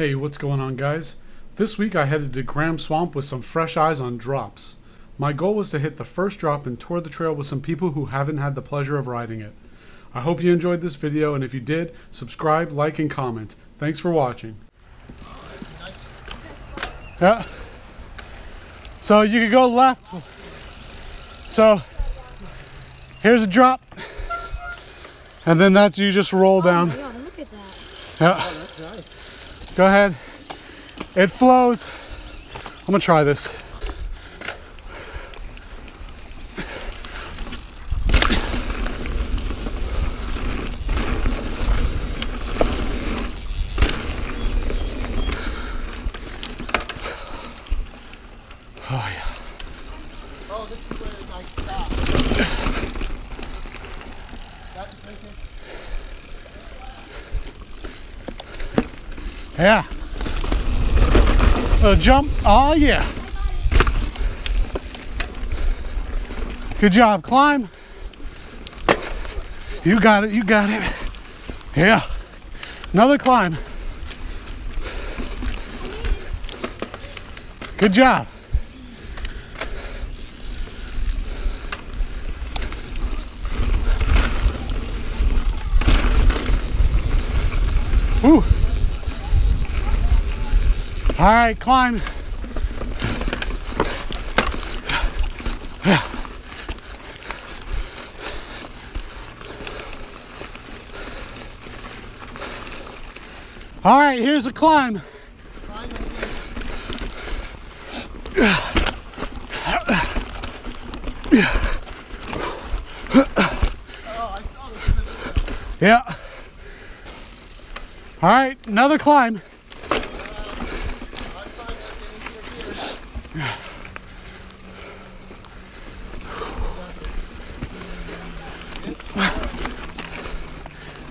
Hey, what's going on, guys? This week I headed to Graham Swamp with some fresh eyes on drops. My goal was to hit the first drop and tour the trail with some people who haven't had the pleasure of riding it. I hope you enjoyed this video, and if you did, subscribe, like, and comment. Thanks for watching. Yeah. So you could go left. So here's a drop. And then that's you just roll down. Yeah, Go ahead. It flows. I'm gonna try this. Oh yeah. Oh, this is where it like stops. That's making Yeah. A jump. Oh, yeah. Good job. Climb. You got it. You got it. Yeah. Another climb. Good job. Ooh. All right, climb. All right, here's a climb. Yeah. All right, another climb.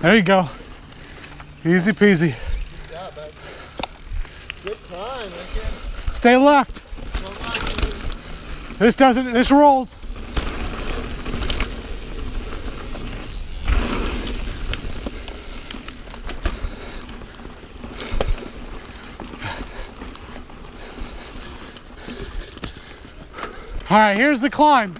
There you go. Easy peasy. Climb. Stay left. This doesn't, this rolls. All right, here's the climb.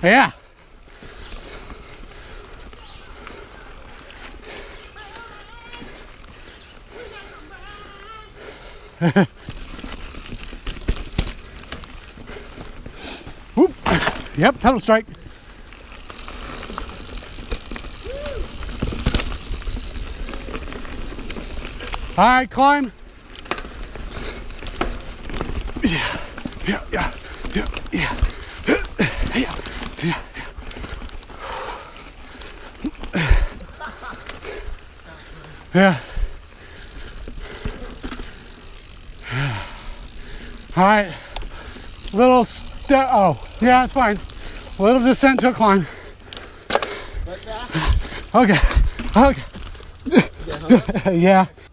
Yeah. Whoop. Yep, pedal strike. All right, climb. Yeah, yeah, yeah, yeah, yeah, yeah, yeah. Yeah. All right. Little step. Oh, yeah, it's fine. Little descent to a climb. Like. Okay. Okay. yeah.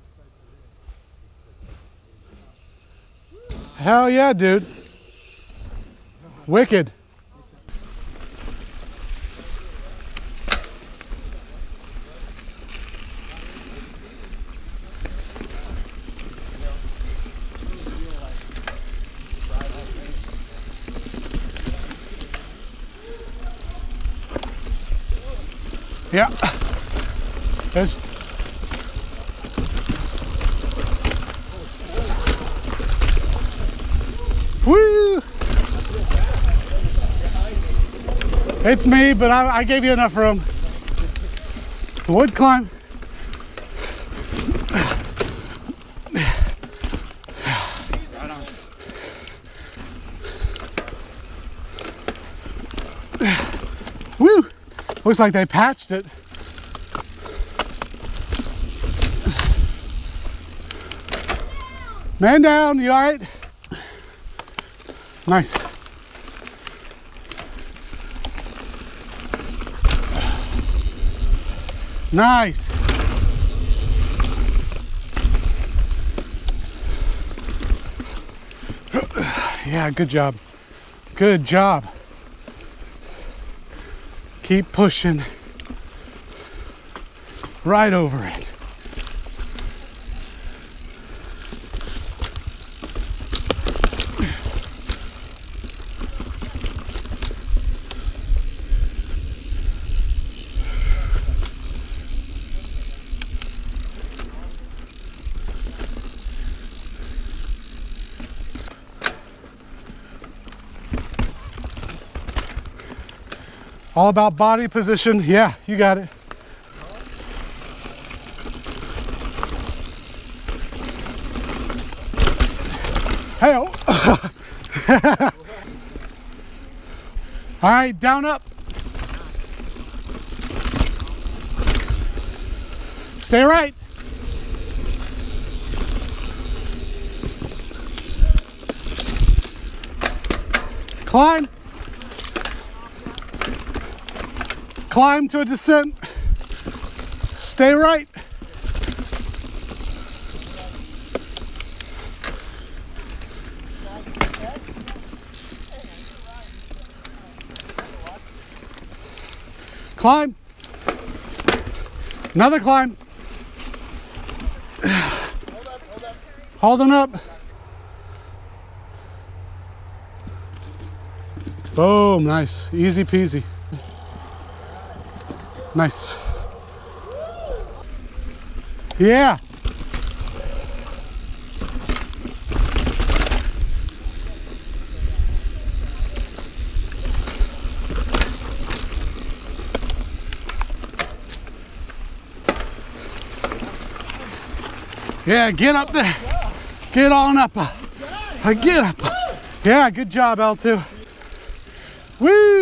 Hell yeah, dude. Wicked. Yeah. It's Woo! It's me, but I, I gave you enough room. Wood climb. Woo! Looks like they patched it. Man down, you all right? Nice. Nice. Yeah, good job. Good job. Keep pushing. right over it. All about body position. Yeah, you got it. Hey, oh. All right, down up. Stay right. Climb. Climb to a descent. Stay right. Climb. Another climb. Holding up. Boom, nice. Easy peasy. Nice. Yeah. Yeah, get up there. Get on up. Get up. Yeah, good job, L2. Woo!